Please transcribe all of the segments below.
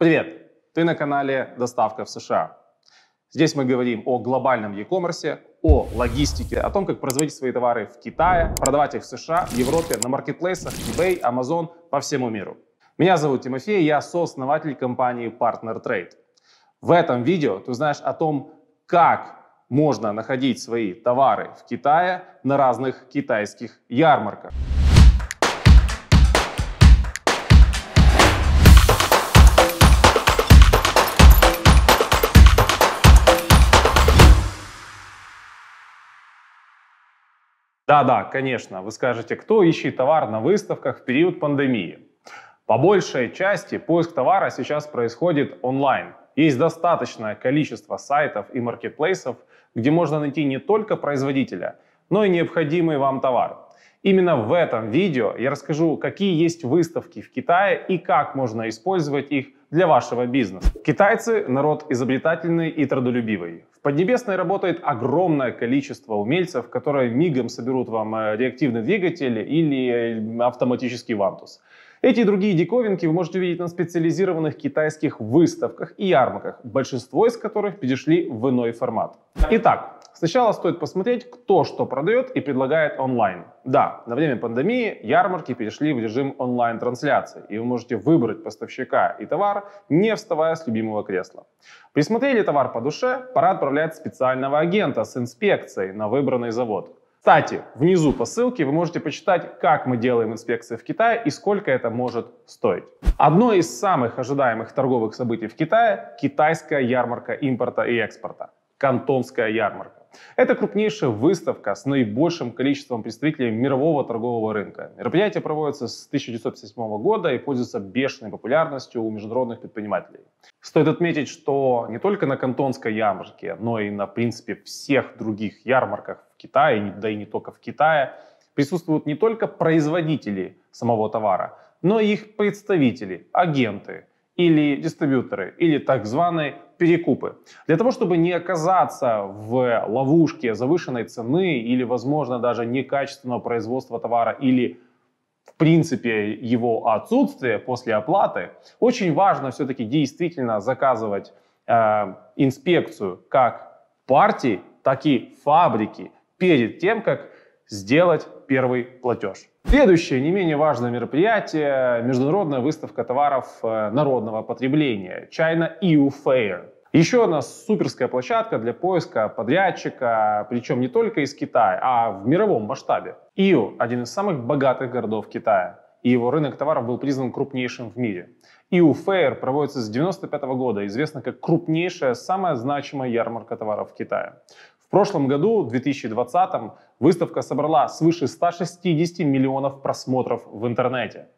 Привет! Ты на канале «Доставка в США». Здесь мы говорим о глобальном e-commerce, о логистике, о том, как производить свои товары в Китае, продавать их в США, в Европе, на маркетплейсах, eBay, Amazon, по всему миру. Меня зовут Тимофей, я сооснователь компании Partner Trade. В этом видео ты узнаешь о том, как можно находить свои товары в Китае на разных китайских ярмарках. Да-да, конечно, вы скажете, кто ищет товар на выставках в период пандемии? По большей части поиск товара сейчас происходит онлайн. Есть достаточное количество сайтов и маркетплейсов, где можно найти не только производителя, но и необходимый вам товар. Именно в этом видео я расскажу, какие есть выставки в Китае и как можно использовать их для вашего бизнеса. Китайцы – народ изобретательный и трудолюбивый. В Поднебесной работает огромное количество умельцев, которые мигом соберут вам э, реактивный двигатель или э, автоматический вантус. Эти и другие диковинки вы можете увидеть на специализированных китайских выставках и ярмарках, большинство из которых перешли в иной формат. Итак, Сначала стоит посмотреть, кто что продает и предлагает онлайн. Да, на время пандемии ярмарки перешли в режим онлайн-трансляции, и вы можете выбрать поставщика и товар, не вставая с любимого кресла. Присмотрели товар по душе, пора отправлять специального агента с инспекцией на выбранный завод. Кстати, внизу по ссылке вы можете почитать, как мы делаем инспекции в Китае и сколько это может стоить. Одно из самых ожидаемых торговых событий в Китае – китайская ярмарка импорта и экспорта – Кантонская ярмарка. Это крупнейшая выставка с наибольшим количеством представителей мирового торгового рынка. Мероприятие проводится с 1957 года и пользуется бешеной популярностью у международных предпринимателей. Стоит отметить, что не только на Кантонской ярмарке, но и на, принципе, всех других ярмарках в Китае, да и не только в Китае, присутствуют не только производители самого товара, но и их представители, агенты или дистрибьюторы, или так званые перекупы. Для того, чтобы не оказаться в ловушке завышенной цены или, возможно, даже некачественного производства товара или в принципе его отсутствие после оплаты, очень важно все-таки действительно заказывать э, инспекцию как партии, так и фабрики перед тем, как сделать первый платеж. Следующее не менее важное мероприятие – международная выставка товаров э, народного потребления China EU Fair. Еще одна суперская площадка для поиска подрядчика, причем не только из Китая, а в мировом масштабе. Ио – один из самых богатых городов Китая, и его рынок товаров был признан крупнейшим в мире. EU Fair проводится с 1995 года, известна как крупнейшая, самая значимая ярмарка товаров в Китае. В прошлом году, в 2020, выставка собрала свыше 160 миллионов просмотров в интернете.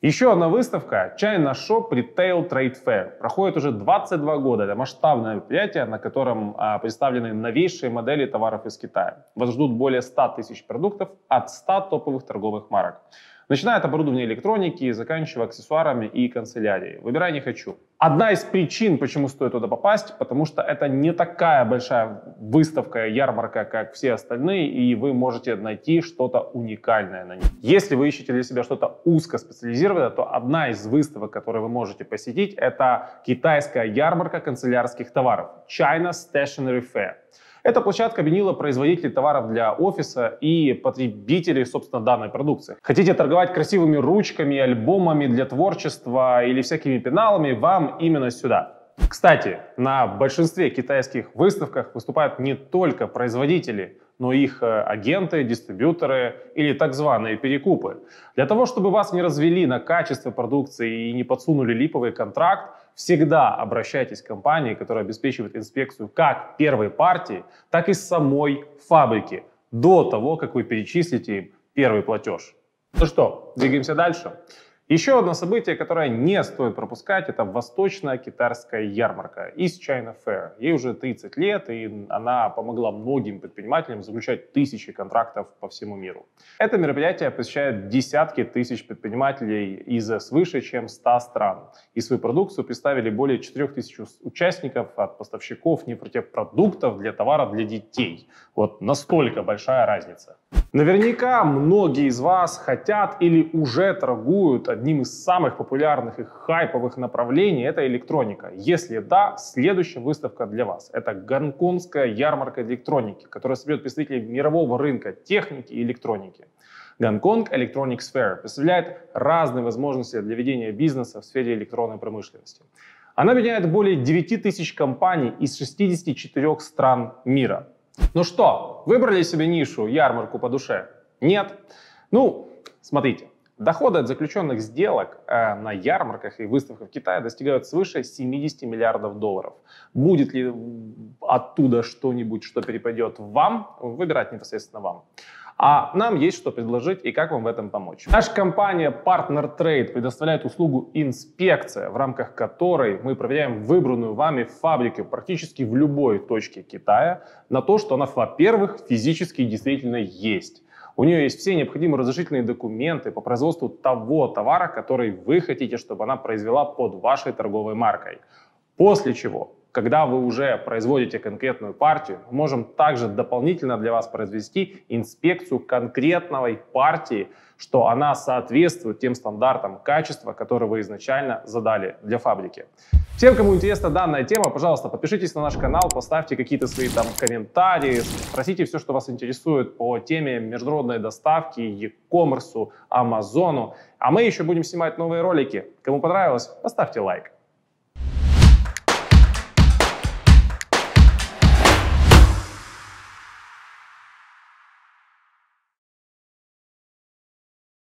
Еще одна выставка China Shop Retail Trade Fair проходит уже 22 года. Это масштабное мероприятие, на котором а, представлены новейшие модели товаров из Китая. Вас ждут более 100 тысяч продуктов от 100 топовых торговых марок. Начиная от оборудования электроники, заканчивая аксессуарами и канцелярией. Выбирай не хочу. Одна из причин, почему стоит туда попасть, потому что это не такая большая выставка, ярмарка, как все остальные, и вы можете найти что-то уникальное на ней. Если вы ищете для себя что-то узкоспециализированное, то одна из выставок, которые вы можете посетить, это китайская ярмарка канцелярских товаров China Stationery Fair. Эта площадка объединила производителей товаров для офиса и потребителей, собственно, данной продукции. Хотите торговать красивыми ручками, альбомами для творчества или всякими пеналами, вам именно сюда. Кстати, на большинстве китайских выставках выступают не только производители, но их э, агенты, дистрибьюторы или так званые перекупы. Для того, чтобы вас не развели на качество продукции и не подсунули липовый контракт, всегда обращайтесь к компании, которая обеспечивает инспекцию как первой партии, так и самой фабрики до того, как вы перечислите им первый платеж. Ну что, двигаемся дальше. Еще одно событие, которое не стоит пропускать, это Восточная китайская ярмарка из China Fair. Ей уже 30 лет, и она помогла многим предпринимателям заключать тысячи контрактов по всему миру. Это мероприятие посещает десятки тысяч предпринимателей из свыше чем 100 стран. И свою продукцию представили более 4000 участников от поставщиков нефтепродуктов для товаров для детей. Вот настолько большая разница. Наверняка многие из вас хотят или уже торгуют одним из самых популярных и хайповых направлений – это электроника. Если да, следующая выставка для вас – это гонконгская ярмарка электроники, которая соберет представителей мирового рынка техники и электроники. Гонконг Electronics Fair представляет разные возможности для ведения бизнеса в сфере электронной промышленности. Она объединяет более 9 тысяч компаний из 64 стран мира – ну что, выбрали себе нишу, ярмарку по душе? Нет? Ну, смотрите, доходы от заключенных сделок э, на ярмарках и выставках в Китае достигают свыше 70 миллиардов долларов. Будет ли оттуда что-нибудь, что перепадет вам, выбирать непосредственно вам. А нам есть что предложить и как вам в этом помочь. Наша компания Partner Trade предоставляет услугу инспекция, в рамках которой мы проверяем выбранную вами фабрику практически в любой точке Китая на то, что она, во-первых, физически действительно есть. У нее есть все необходимые разрешительные документы по производству того товара, который вы хотите, чтобы она произвела под вашей торговой маркой. После чего когда вы уже производите конкретную партию, мы можем также дополнительно для вас произвести инспекцию конкретной партии, что она соответствует тем стандартам качества, которые вы изначально задали для фабрики. Всем, кому интересна данная тема, пожалуйста, подпишитесь на наш канал, поставьте какие-то свои там комментарии, спросите все, что вас интересует по теме международной доставки, e-commerce, Амазону. А мы еще будем снимать новые ролики. Кому понравилось, поставьте лайк.